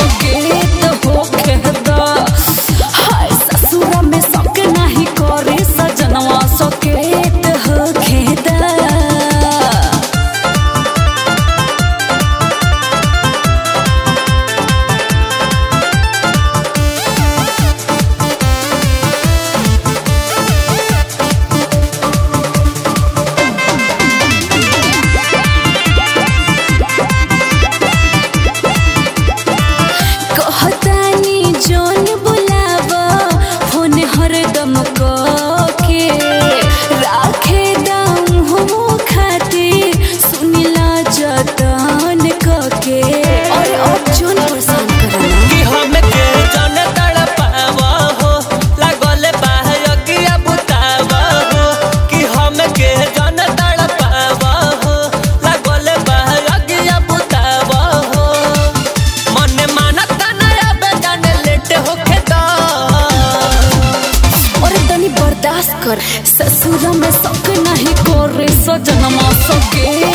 forget कर ससुर में शौक नहीं करे सजनमा सके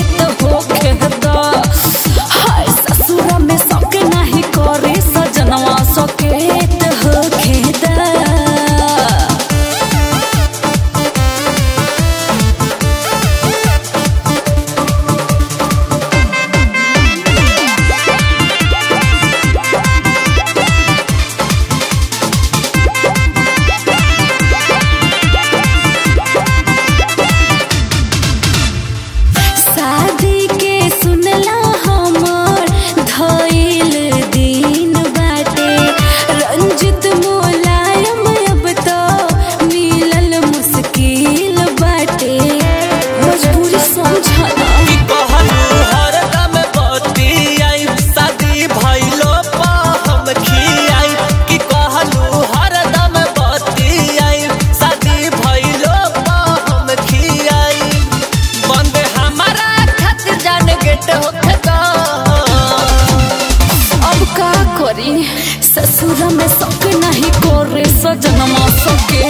ससुर में शौक नहीं कोरे सजनमा सके